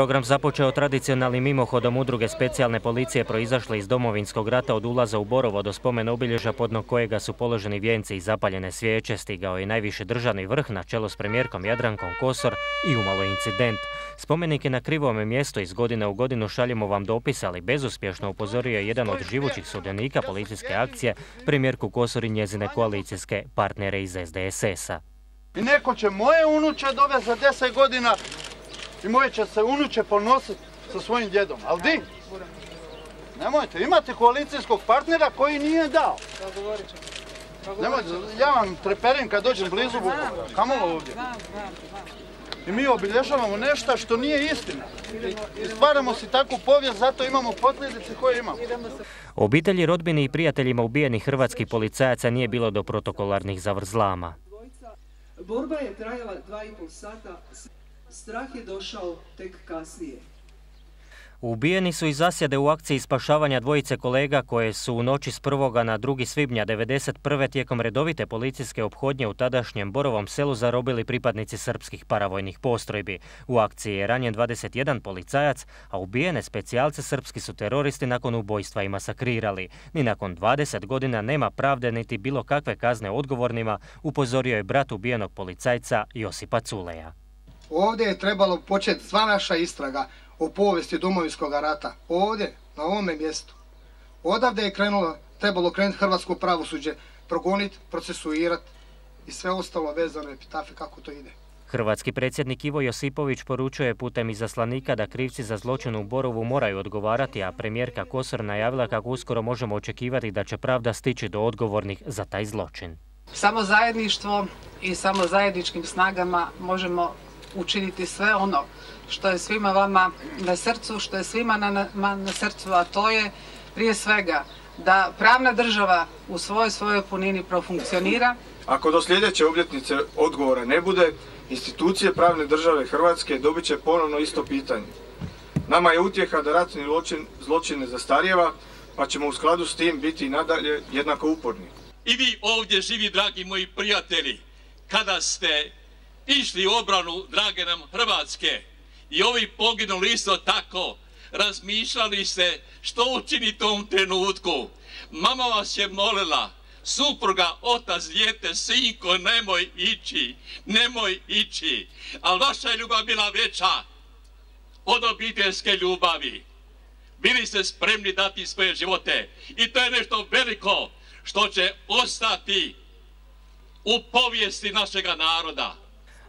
Program započeo tradicionalnim mimohodom udruge specijalne policije proizašle iz domovinskog rata od ulaza u Borovo do spomen obilježa podno kojega su položeni vijenci i zapaljene svijeće, stigao je najviši državni vrh na čelo s premijerkom Jadrankom Kosor i umalo incident. Spomenik je na krivome mjestu iz godine u godinu šaljemo vam dopis, ali bezuspješno upozorio je jedan od živućih sudionika policijske akcije, premijerku Kosor i njezine koalicijske partnere iz SDSS-a. I neko će moje unuče dovesti za deset godina i moje će se unuče ponositi sa svojim djedom. Ali di? Nemojte, imate koalicijskog partnera koji nije dao. Nemojte, ja vam treperim kad dođem blizu Vukovara. Kamo ovdje? I mi obilježavamo nešto što nije istina. I stvaramo si takvu povijest, zato imamo posljedice koje imamo. Obitelji, rodbini i prijateljima ubijenih hrvatskih policajaca nije bilo do protokolarnih zavrzlama. Borba je trajala dva i pol sata, strah je došao tek kasnije. Ubijeni su i zasjede u akciji spašavanja dvojice kolega koje su u noći s 1. na 2. svibnja 1991. tijekom redovite policijske ophodnje u tadašnjem Borovom selu zarobili pripadnici srpskih paravojnih postrojbi. U akciji je ranjen 21 policajac, a ubijene specijalce srpski su teroristi nakon ubojstva i masakrirali. Ni nakon 20 godina nema pravde niti bilo kakve kazne odgovornima, upozorio je brat ubijenog policajca Josipa Culeja. Ovdje je trebalo početi sva naša istraga o povijesti domovinskog rata. Ovdje, na ovome mjestu. Odavde je krenulo, trebalo krenuti hrvatsko pravosuđe, progoniti, procesuirati i sve ostalo vezano epitafe kako to ide. Hrvatski predsjednik Ivo Josipović poručuje putem izaslanika da krivci za zločin u Borovu moraju odgovarati, a premijerka Kosor najavila kako uskoro možemo očekivati da će pravda stići do odgovornih za taj zločin. Samo zajedništvo i samo zajedničkim snagama možemo učiniti sve ono što je svima vama na srcu, što je svima na, na, srcu, a to je prije svega da pravna država u svojoj svojoj punini profunkcionira. Ako do sljedeće obljetnice odgovora ne bude, institucije pravne države Hrvatske dobit će ponovno isto pitanje. Nama je utjeha da ratni zločin, zločin ne zastarijeva, pa ćemo u skladu s tim biti i nadalje jednako uporni. I vi ovdje živi, dragi moji prijatelji, kada ste išli u obranu, drage nam Hrvatske, i ovi poginuli isto tako, razmišljali ste što učini tom trenutku. Mama vas je molila, supruga, otac, djete, sinko, nemoj ići, nemoj ići. Ali vaša je ljubav bila veća od obiteljske ljubavi. Bili ste spremni dati svoje živote i to je nešto veliko što će ostati u povijesti našega naroda.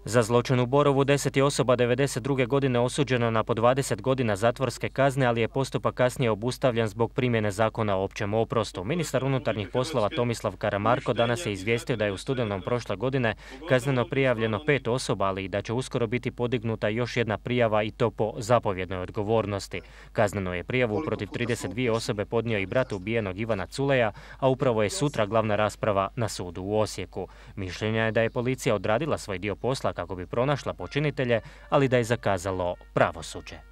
Za zločin u Borovu deset je osoba 92. godine osuđeno na po 20 godina zatvorske kazne, ali je postupak kasnije obustavljen zbog primjene zakona o općem oprostu. Ministar unutarnjih poslova Tomislav Karamarko danas je izvijestio da je u studenom prošle godine kazneno prijavljeno pet osoba, ali i da će uskoro biti podignuta još jedna prijava i to po zapovjednoj odgovornosti. Kazneno je prijavu protiv 32 osobe podnio i brat ubijenog Ivana Culeja, a upravo je sutra glavna rasprava na sudu u Osijeku. Mišljenja je da je policija odradila svoj dio posla kako bi pronašla počinitelje, ali da je zakazalo pravosuđe.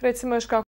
Recimo još kako